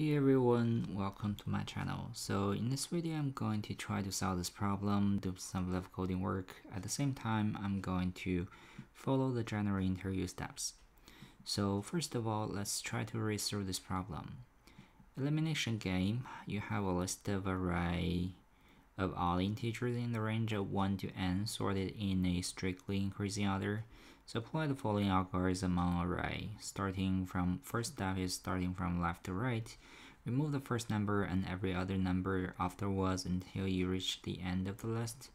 Hey everyone, welcome to my channel. So in this video I'm going to try to solve this problem, do some level coding work. At the same time I'm going to follow the general interview steps. So first of all, let's try to read through this problem. Elimination game, you have a list of array of all integers in the range of 1 to n sorted in a strictly increasing order. So apply the following algorithm on array. Starting from first step is starting from left to right. Remove the first number and every other number afterwards until you reach the end of the list.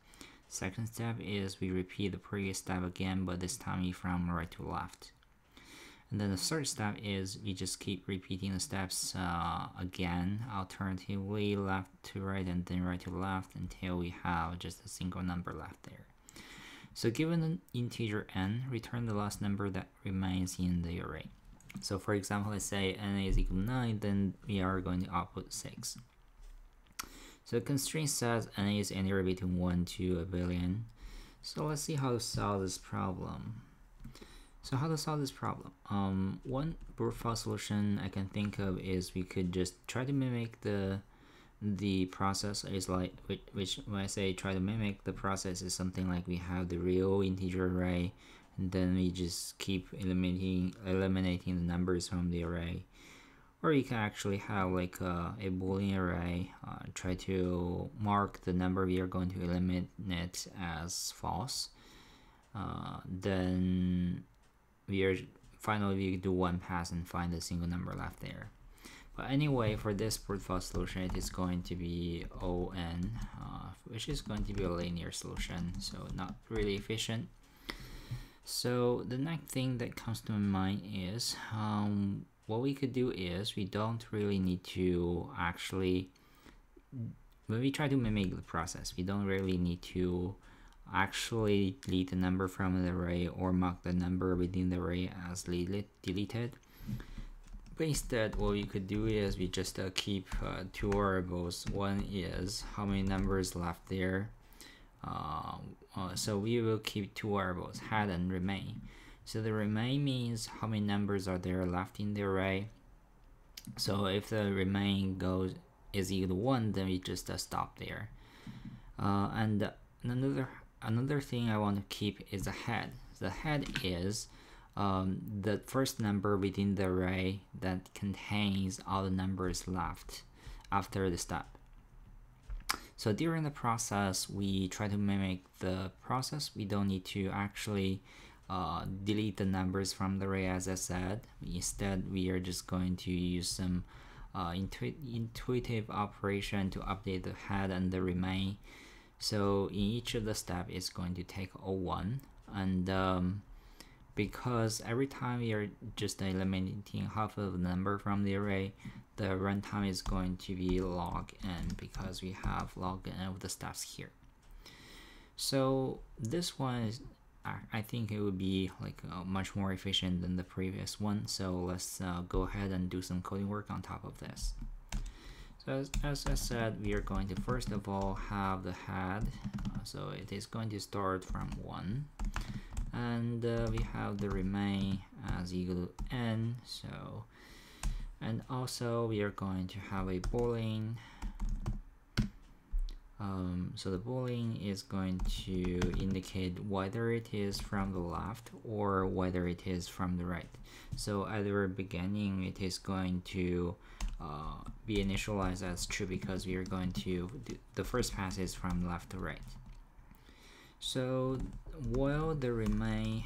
Second step is we repeat the previous step again, but this time from right to left. And then the third step is we just keep repeating the steps uh, again, alternatively left to right and then right to left until we have just a single number left there. So given an integer n, return the last number that remains in the array. So for example, let's say n is equal to 9, then we are going to output 6. So the constraint says n is anywhere between 1 to a billion. So let's see how to solve this problem. So how to solve this problem? Um, one brute force solution I can think of is we could just try to mimic the the process is like which, which when I say try to mimic the process is something like we have the real integer array and then we just keep eliminating eliminating the numbers from the array. Or you can actually have like a, a boolean array uh, try to mark the number we are going to eliminate as false. Uh, then we are finally we do one pass and find a single number left there but anyway, for this force solution, it is going to be ON, uh, which is going to be a linear solution, so not really efficient. So the next thing that comes to my mind is um, what we could do is we don't really need to actually, when we try to mimic the process, we don't really need to actually delete the number from the array or mark the number within the array as deleted but instead, what we could do is we just uh, keep uh, two variables. One is how many numbers left there. Uh, uh, so we will keep two variables, head and remain. So the remain means how many numbers are there left in the array. So if the remain goes is equal to one, then we just uh, stop there. Uh, and another another thing I want to keep is the head. The head is um, the first number within the array that contains all the numbers left after the step. So during the process, we try to mimic the process. We don't need to actually uh, delete the numbers from the array as I said. Instead, we are just going to use some uh, intu intuitive operation to update the head and the remain. So in each of the step, it's going to take O1 and um, because every time are just eliminating half of the number from the array, the runtime is going to be log n because we have log n of the steps here. So this one is, I think it would be like uh, much more efficient than the previous one. So let's uh, go ahead and do some coding work on top of this. So as, as, I said, we are going to first of all have the head. So it is going to start from 1 and uh, we have the remain as equal to n so and also we are going to have a boolean um, so the boolean is going to indicate whether it is from the left or whether it is from the right. So at the beginning it is going to uh, be initialized as true because we are going to the first pass is from left to right so while the remain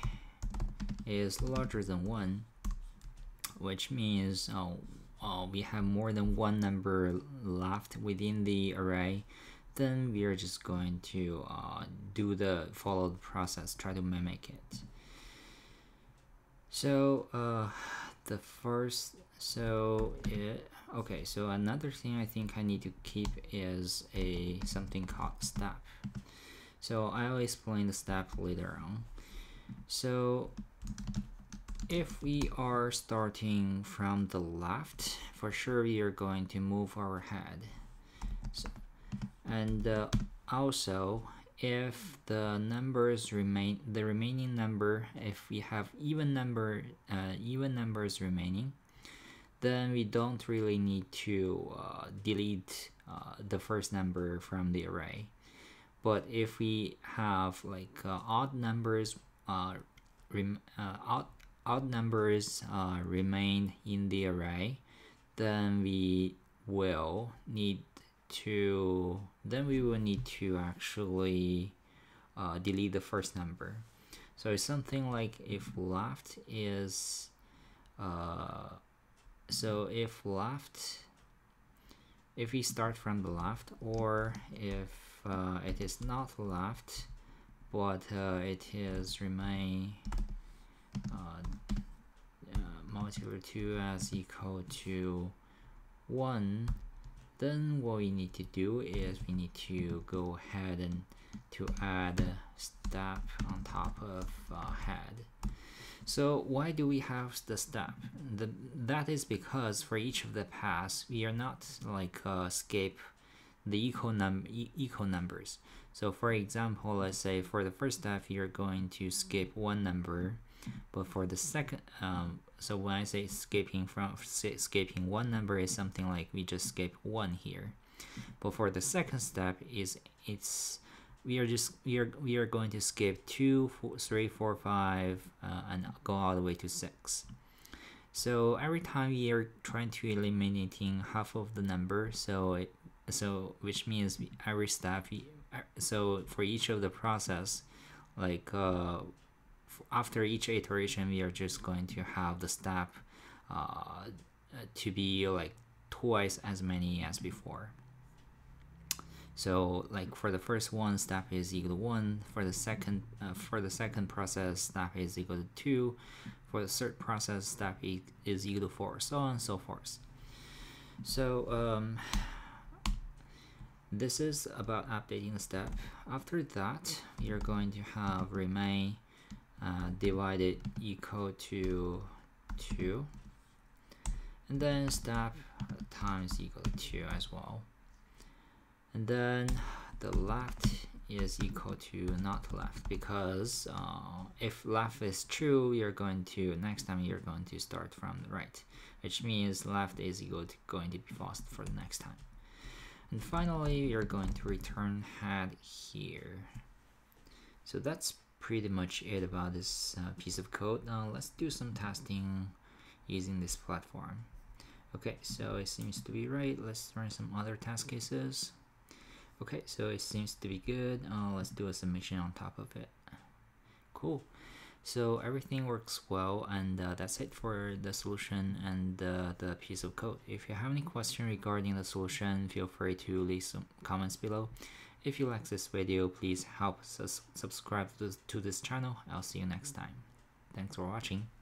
is larger than 1, which means uh, uh, we have more than one number left within the array, then we are just going to uh, do the follow the process, try to mimic it. So uh, the first, so it, okay, so another thing I think I need to keep is a something called step. So I'll explain the step later on. So if we are starting from the left, for sure we are going to move our head. So, and uh, also, if the numbers remain, the remaining number, if we have even number, uh, even numbers remaining, then we don't really need to uh, delete uh, the first number from the array. But if we have like uh, odd numbers, uh, rem uh, odd, odd numbers uh, remain in the array, then we will need to then we will need to actually delete the first number. So it's something like if left is uh, so if left if we start from the left or if uh, it is not left but uh, it is remain uh, uh modular 2 as equal to 1 then what we need to do is we need to go ahead and to add step on top of uh, head so why do we have the step? The, that is because for each of the paths, we are not like uh, skip the equal, num equal numbers. So for example, let's say for the first step, you're going to skip one number, but for the second, um, so when I say skipping from skipping one number is something like we just skip one here. But for the second step is it's we are just we are we are going to skip two, four, three, four, five, uh, and go all the way to six. So every time we are trying to eliminating half of the number, so it so which means every step. So for each of the process, like uh, after each iteration, we are just going to have the step uh, to be like twice as many as before. So like for the first one, step is equal to one. For the second, uh, for the second process, step is equal to two. For the third process, step is equal to four, so on and so forth. So um, this is about updating the step. After that, you're going to have remain uh, divided equal to two, and then step times equal to two as well. And then the left is equal to not left because uh, if left is true you're going to next time you're going to start from the right which means left is equal to going to be false for the next time and finally you're going to return head here so that's pretty much it about this uh, piece of code now let's do some testing using this platform okay so it seems to be right let's run some other test cases Okay, so it seems to be good. Uh, let's do a submission on top of it. Cool. So everything works well and uh, that's it for the solution and uh, the piece of code. If you have any question regarding the solution, feel free to leave some comments below. If you like this video, please help subscribe to this channel. I'll see you next time. Thanks for watching.